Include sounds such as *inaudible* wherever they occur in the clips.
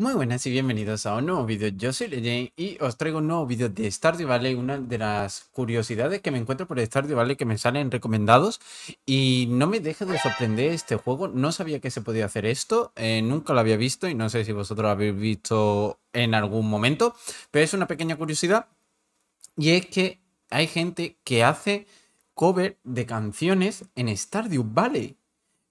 Muy buenas y bienvenidos a un nuevo vídeo, yo soy Legend y os traigo un nuevo vídeo de Stardew Valley, una de las curiosidades que me encuentro por Stardew Valley que me salen recomendados. Y no me deja de sorprender este juego, no sabía que se podía hacer esto, eh, nunca lo había visto y no sé si vosotros lo habéis visto en algún momento, pero es una pequeña curiosidad. Y es que hay gente que hace cover de canciones en Stardew Valley.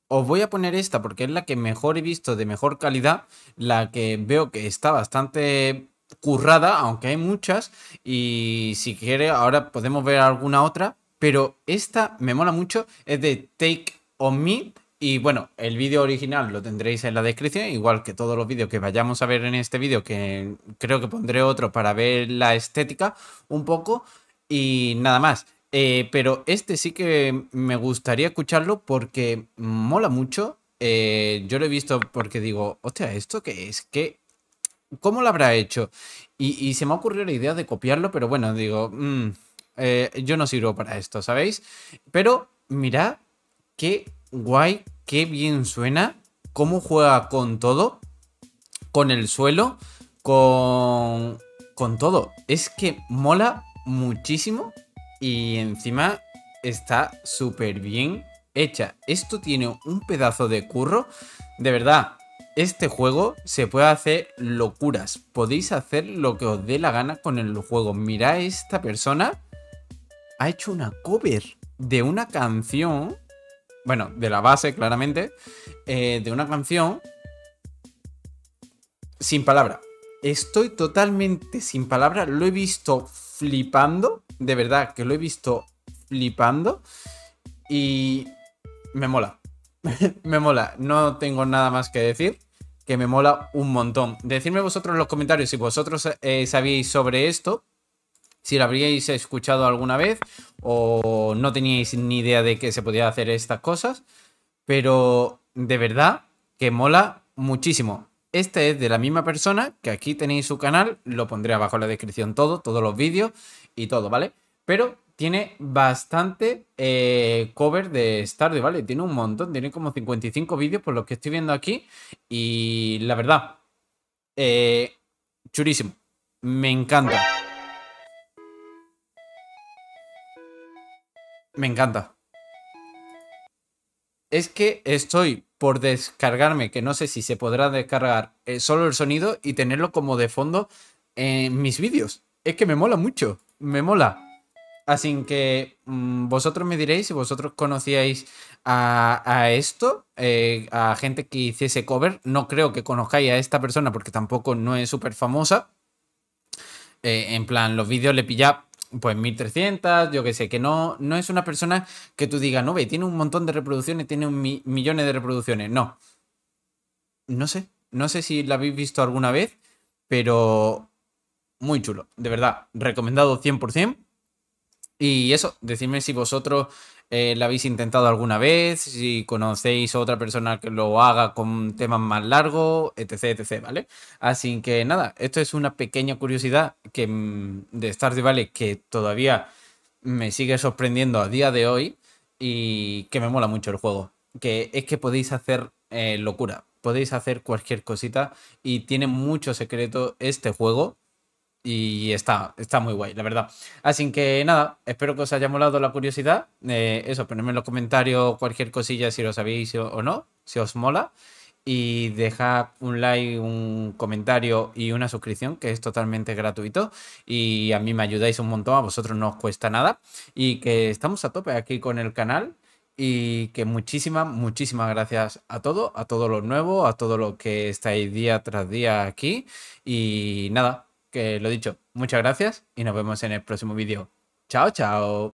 Os voy a poner esta porque es la que mejor he visto de mejor calidad, la que veo que está bastante currada, aunque hay muchas, y si quiere ahora podemos ver alguna otra, pero esta me mola mucho, es de Take On Me, y bueno, el vídeo original lo tendréis en la descripción, igual que todos los vídeos que vayamos a ver en este vídeo, que creo que pondré otro para ver la estética un poco, y nada más. Eh, pero este sí que me gustaría escucharlo porque mola mucho. Eh, yo lo he visto porque digo, hostia, ¿esto qué es? ¿Qué, ¿Cómo lo habrá hecho? Y, se me ha ocurrido la idea de copiarlo, pero bueno, digo, mm, eh, yo no sirvo para esto, ¿sabéis? Pero mirad qué guay, qué bien suena, cómo juega con todo, con el suelo, con, con todo. Es que mola muchísimo y encima está súper bien hecha. Esto tiene un pedazo de curro. De verdad, este juego se puede hacer locuras. Podéis hacer lo que os dé la gana con el juego. Mirad, esta persona ha hecho una cover de una canción. Bueno, de la base, claramente. Eh, de una canción. Sin palabra. Estoy totalmente sin palabra. Lo he visto flipando. De verdad que lo he visto flipando. Y me mola. *laughs* me mola. No tengo nada más que decir. Que me mola un montón. Decidme vosotros en los comentarios si vosotros eh, sabíais sobre esto. Si lo habríais escuchado alguna vez. O no teníais ni idea de que se podía hacer estas cosas. Pero de verdad que mola muchísimo. Este es de la misma persona, que aquí tenéis su canal, lo pondré abajo en la descripción todo, todos los vídeos y todo, ¿vale? Pero tiene bastante eh, cover de Stardew, ¿vale? Tiene un montón, tiene como 55 vídeos por lo que estoy viendo aquí. Y la verdad, eh, churísimo. Me encanta. Me encanta. Es que estoy por descargarme, que no sé si se podrá descargar eh, solo el sonido y tenerlo como de fondo en mis vídeos. Es que me mola mucho, me mola. Así que mm, vosotros me diréis si vosotros conocíais a, esto, eh, a gente que hiciese cover. No creo que conozcáis a esta persona porque tampoco no es súper famosa. Eh, en plan, los vídeos le pilla pues 1300, yo que sé, que no, no es una persona que tú digas, no ve, tiene un montón de reproducciones, tiene un millones de reproducciones. No. No sé, no sé si la habéis visto alguna vez, pero muy chulo, de verdad, recomendado 100%. Y eso, decidme si vosotros eh, la habéis intentado alguna vez, si conocéis a otra persona que lo haga con temas más largos, etc, etc, ¿vale? Así que nada, esto es una pequeña curiosidad que, mm, de Stardew Valley que todavía me sigue sorprendiendo a día de hoy y que me mola mucho el juego. Que es que podéis hacer eh, locura, podéis hacer cualquier cosita y tiene mucho secreto este juego y está, está muy guay, la verdad. Así que nada, espero que os haya molado la curiosidad. Eh, eso, ponedme en los comentarios cualquier cosilla si lo sabéis o no, si os mola. Y dejad un like, un comentario y una suscripción, que es totalmente gratuito. Y a mí me ayudáis un montón, a vosotros no os cuesta nada. Y que estamos a tope aquí con el canal. Y que muchísimas, muchísimas gracias a todo, a todo lo nuevo, a todo lo que estáis día tras día aquí. Y nada, lo dicho, muchas gracias y nos vemos en el próximo vídeo. Chao, chao.